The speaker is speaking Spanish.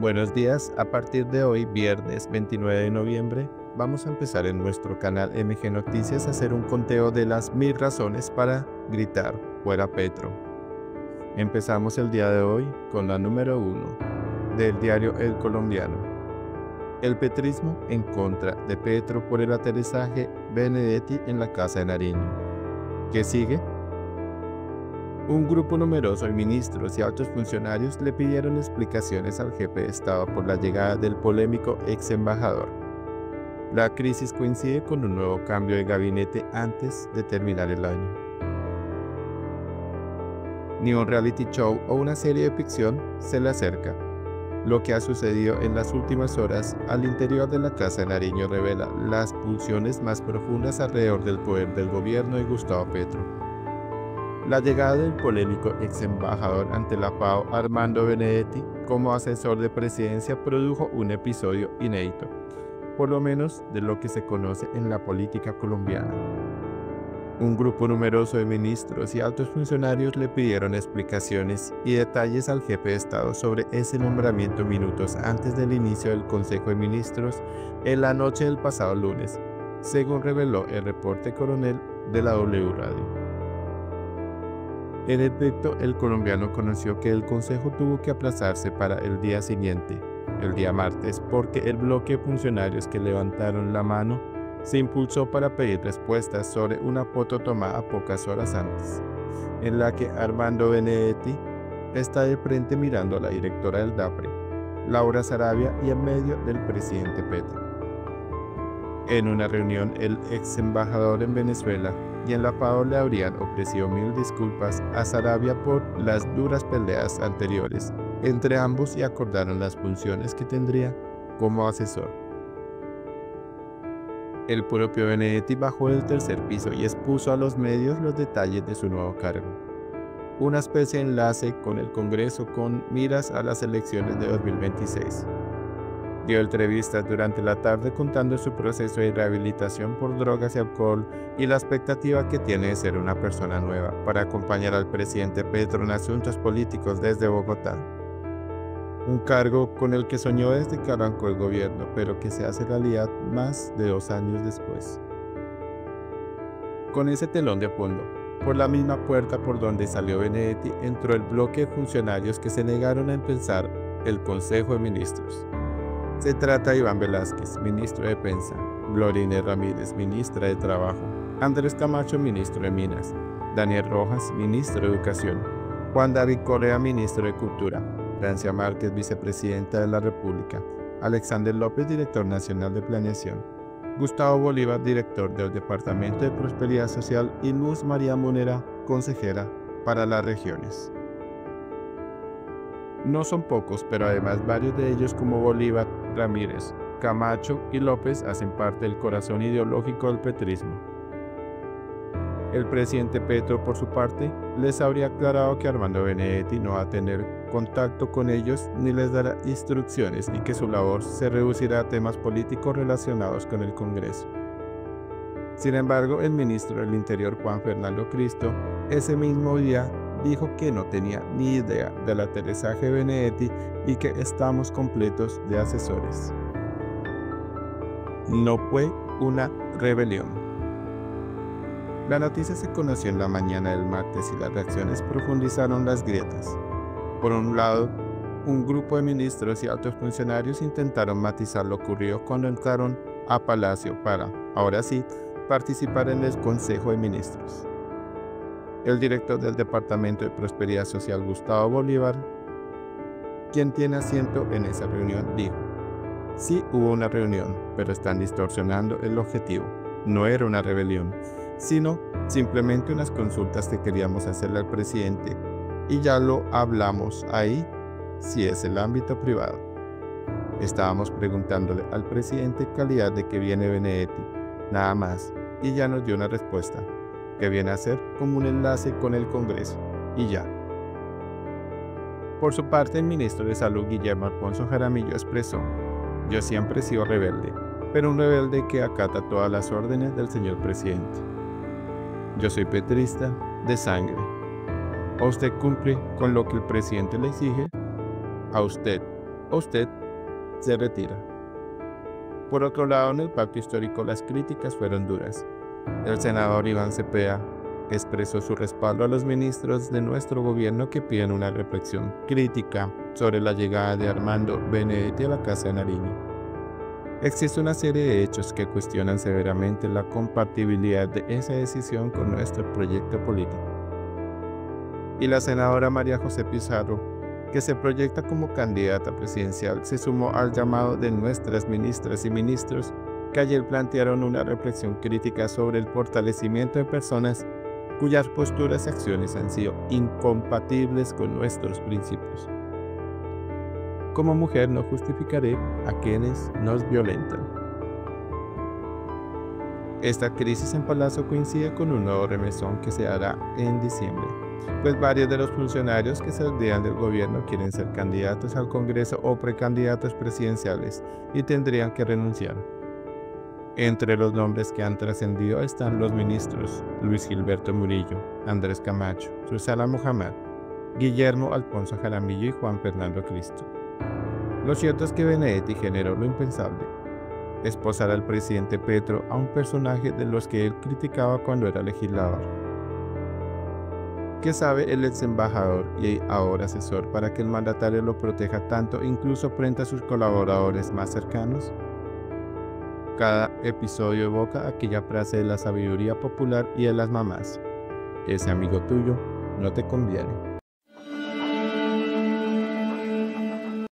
Buenos días, a partir de hoy, viernes 29 de noviembre, vamos a empezar en nuestro canal MG Noticias a hacer un conteo de las mil razones para gritar fuera Petro. Empezamos el día de hoy con la número uno del diario El Colombiano. El petrismo en contra de Petro por el aterrizaje Benedetti en la Casa de Nariño. ¿Qué sigue? Un grupo numeroso de ministros y altos funcionarios le pidieron explicaciones al jefe de Estado por la llegada del polémico ex embajador. La crisis coincide con un nuevo cambio de gabinete antes de terminar el año. Ni un reality show o una serie de ficción se le acerca. Lo que ha sucedido en las últimas horas al interior de la Casa de Nariño revela las pulsiones más profundas alrededor del poder del gobierno de Gustavo Petro la llegada del polémico ex embajador ante la FAO Armando Benedetti como asesor de presidencia produjo un episodio inédito, por lo menos de lo que se conoce en la política colombiana. Un grupo numeroso de ministros y altos funcionarios le pidieron explicaciones y detalles al jefe de Estado sobre ese nombramiento minutos antes del inicio del Consejo de Ministros en la noche del pasado lunes, según reveló el reporte coronel de la W Radio. En efecto, el colombiano conoció que el consejo tuvo que aplazarse para el día siguiente, el día martes, porque el bloque de funcionarios que levantaron la mano se impulsó para pedir respuestas sobre una foto tomada pocas horas antes, en la que Armando Benedetti está de frente mirando a la directora del DAPRE, Laura Sarabia, y en medio del presidente Petro. En una reunión, el ex embajador en Venezuela, y en la FAO le habrían ofrecido mil disculpas a Sarabia por las duras peleas anteriores entre ambos y acordaron las funciones que tendría como asesor. El propio Benedetti bajó del tercer piso y expuso a los medios los detalles de su nuevo cargo. Una especie de enlace con el Congreso con miras a las elecciones de 2026. Dio entrevistas durante la tarde contando su proceso de rehabilitación por drogas y alcohol y la expectativa que tiene de ser una persona nueva para acompañar al presidente Petro en asuntos políticos desde Bogotá. Un cargo con el que soñó desde que arrancó el gobierno, pero que se hace realidad más de dos años después. Con ese telón de fondo, por la misma puerta por donde salió Benedetti, entró el bloque de funcionarios que se negaron a empezar el Consejo de Ministros. Se trata de Iván Velázquez, ministro de Defensa, Gloria Inés Ramírez, ministra de Trabajo, Andrés Camacho, ministro de Minas, Daniel Rojas, ministro de Educación, Juan David Correa, ministro de Cultura, Francia Márquez, vicepresidenta de la República, Alexander López, director nacional de Planeación, Gustavo Bolívar, director del Departamento de Prosperidad Social y Luz María Monera, consejera para las regiones. No son pocos, pero además varios de ellos como Bolívar, Ramírez, Camacho y López hacen parte del corazón ideológico del petrismo. El presidente Petro, por su parte, les habría aclarado que Armando Benedetti no va a tener contacto con ellos ni les dará instrucciones y que su labor se reducirá a temas políticos relacionados con el Congreso. Sin embargo, el ministro del Interior Juan Fernando Cristo ese mismo día dijo que no tenía ni idea del aterrizaje de Benedetti y que estamos completos de asesores. No fue una rebelión. La noticia se conoció en la mañana del martes y las reacciones profundizaron las grietas. Por un lado, un grupo de ministros y altos funcionarios intentaron matizar lo ocurrido cuando entraron a Palacio para, ahora sí, participar en el Consejo de Ministros. El director del Departamento de Prosperidad Social, Gustavo Bolívar, quien tiene asiento en esa reunión, dijo, sí hubo una reunión, pero están distorsionando el objetivo. No era una rebelión, sino simplemente unas consultas que queríamos hacerle al presidente y ya lo hablamos ahí si es el ámbito privado. Estábamos preguntándole al presidente calidad de que viene Benedetti, nada más, y ya nos dio una respuesta que viene a ser como un enlace con el Congreso, y ya. Por su parte, el ministro de Salud Guillermo Alfonso Jaramillo expresó, yo siempre he sido rebelde, pero un rebelde que acata todas las órdenes del señor presidente. Yo soy petrista de sangre. ¿O usted cumple con lo que el presidente le exige? A usted, o usted se retira. Por otro lado, en el pacto histórico las críticas fueron duras. El senador Iván Cepeda expresó su respaldo a los ministros de nuestro gobierno que piden una reflexión crítica sobre la llegada de Armando Benedetti a la Casa de Nariño. Existe una serie de hechos que cuestionan severamente la compatibilidad de esa decisión con nuestro proyecto político. Y la senadora María José Pizarro, que se proyecta como candidata presidencial, se sumó al llamado de nuestras ministras y ministros que ayer plantearon una reflexión crítica sobre el fortalecimiento de personas cuyas posturas y acciones han sido incompatibles con nuestros principios. Como mujer no justificaré a quienes nos violentan. Esta crisis en Palazzo coincide con un nuevo remesón que se hará en diciembre, pues varios de los funcionarios que saldrían del gobierno quieren ser candidatos al Congreso o precandidatos presidenciales y tendrían que renunciar. Entre los nombres que han trascendido están los ministros Luis Gilberto Murillo, Andrés Camacho, Susana Mohamed, Guillermo Alfonso Jaramillo y Juan Fernando Cristo. Lo cierto es que Benedetti generó lo impensable, esposar al presidente Petro a un personaje de los que él criticaba cuando era legislador. ¿Qué sabe el ex embajador y ahora asesor para que el mandatario lo proteja tanto incluso frente a sus colaboradores más cercanos? Cada episodio evoca aquella frase de la sabiduría popular y de las mamás. Ese amigo tuyo no te conviene.